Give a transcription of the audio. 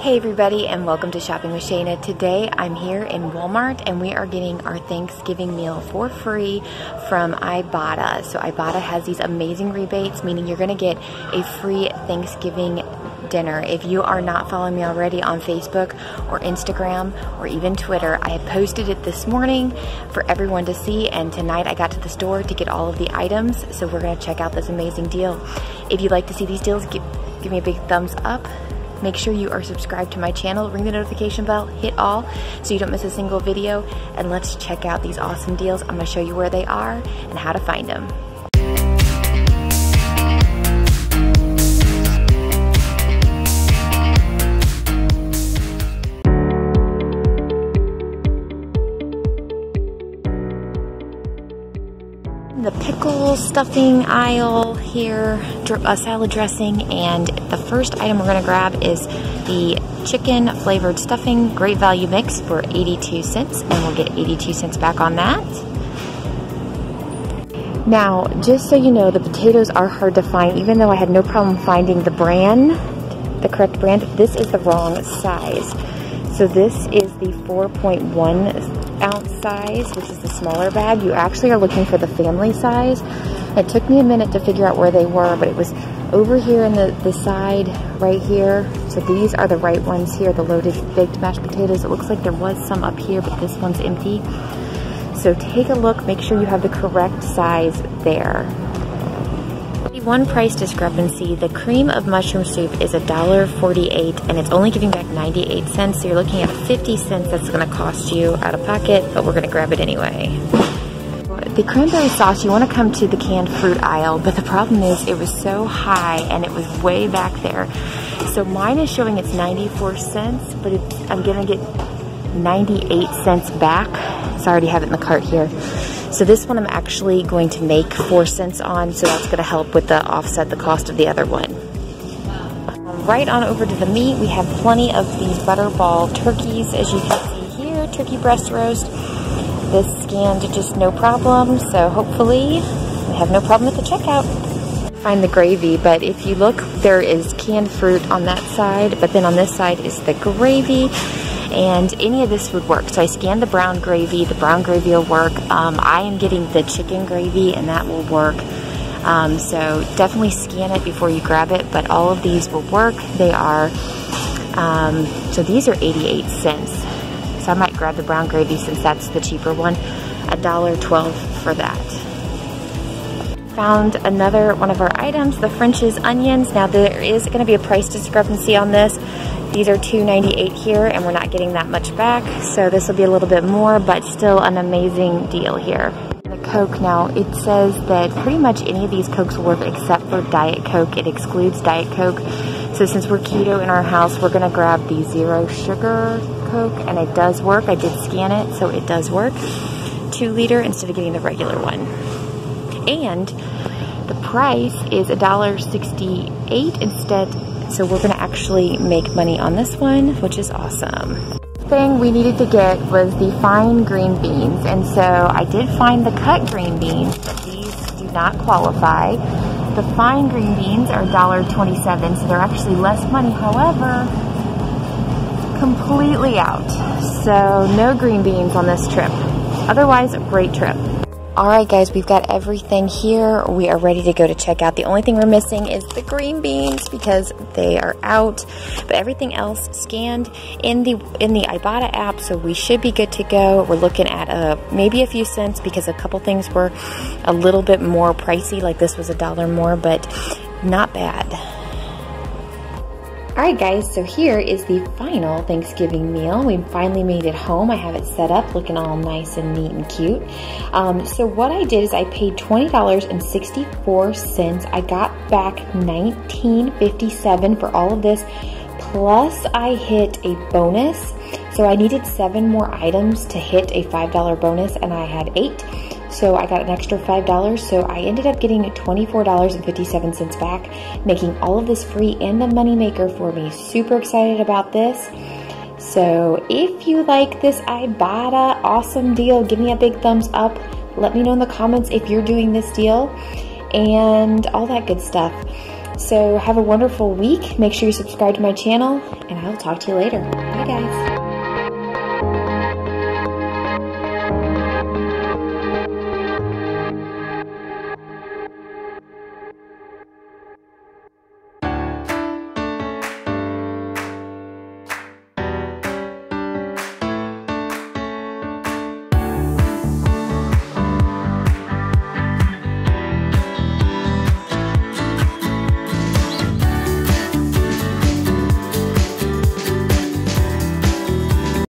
Hey everybody and welcome to Shopping with Shana. Today I'm here in Walmart and we are getting our Thanksgiving meal for free from Ibotta. So Ibotta has these amazing rebates meaning you're going to get a free Thanksgiving dinner. If you are not following me already on Facebook or Instagram or even Twitter, I posted it this morning for everyone to see and tonight I got to the store to get all of the items so we're going to check out this amazing deal. If you'd like to see these deals, give, give me a big thumbs up Make sure you are subscribed to my channel, ring the notification bell, hit all so you don't miss a single video, and let's check out these awesome deals. I'm gonna show you where they are and how to find them. The pickle stuffing aisle here, a uh, salad dressing, and the first item we're gonna grab is the chicken flavored stuffing, great value mix for 82 cents, and we'll get 82 cents back on that. Now, just so you know, the potatoes are hard to find, even though I had no problem finding the brand, the correct brand, this is the wrong size. So this is the 4.1 ounce size, which is the smaller bag. You actually are looking for the family size. It took me a minute to figure out where they were, but it was over here in the, the side right here. So these are the right ones here, the loaded baked mashed potatoes. It looks like there was some up here, but this one's empty. So take a look, make sure you have the correct size there one price discrepancy. The cream of mushroom soup is $1.48 and it's only giving back 98 cents. So you're looking at 50 cents that's gonna cost you out of pocket, but we're gonna grab it anyway. The cranberry sauce, you wanna come to the canned fruit aisle, but the problem is it was so high and it was way back there. So mine is showing it's 94 cents, but I'm gonna get 98 cents back. So I already have it in the cart here. So this one I'm actually going to make four cents on, so that's gonna help with the offset the cost of the other one. Right on over to the meat, we have plenty of these butterball turkeys, as you can see here, turkey breast roast. This scanned just no problem, so hopefully we have no problem at the checkout. Find the gravy, but if you look, there is canned fruit on that side, but then on this side is the gravy and any of this would work. So I scanned the brown gravy, the brown gravy will work. Um, I am getting the chicken gravy and that will work. Um, so definitely scan it before you grab it, but all of these will work. They are, um, so these are 88 cents. So I might grab the brown gravy since that's the cheaper one. $1.12 for that found another one of our items, the French's onions. Now there is gonna be a price discrepancy on this. These are $2.98 here and we're not getting that much back. So this will be a little bit more, but still an amazing deal here. The Coke now, it says that pretty much any of these Cokes will work except for Diet Coke. It excludes Diet Coke. So since we're keto in our house, we're gonna grab the zero sugar Coke and it does work. I did scan it, so it does work. Two liter instead of getting the regular one. And the price is $1.68 instead so we're gonna actually make money on this one, which is awesome. Thing we needed to get was the fine green beans. And so I did find the cut green beans, but these do not qualify. The fine green beans are $1.27, so they're actually less money. However, completely out. So no green beans on this trip. Otherwise, a great trip. All right, guys, we've got everything here. We are ready to go to checkout. The only thing we're missing is the green beans because they are out, but everything else scanned in the in the Ibotta app, so we should be good to go. We're looking at uh, maybe a few cents because a couple things were a little bit more pricey, like this was a dollar more, but not bad. Alright guys, so here is the final Thanksgiving meal. We finally made it home. I have it set up looking all nice and neat and cute. Um, so what I did is I paid $20.64. I got back $19.57 for all of this. Plus I hit a bonus. So I needed seven more items to hit a $5 bonus and I had eight. So I got an extra $5. So I ended up getting $24.57 back, making all of this free and the moneymaker for me. Super excited about this. So if you like this Ibotta awesome deal, give me a big thumbs up. Let me know in the comments if you're doing this deal and all that good stuff. So have a wonderful week. Make sure you subscribe to my channel, and I will talk to you later. Bye, guys.